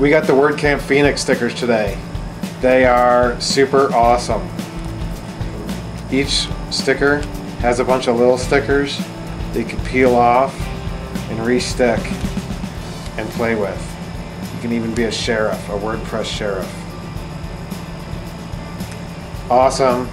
We got the WordCamp Phoenix stickers today. They are super awesome. Each sticker has a bunch of little stickers that you can peel off and restick and play with. You can even be a sheriff, a WordPress sheriff. Awesome.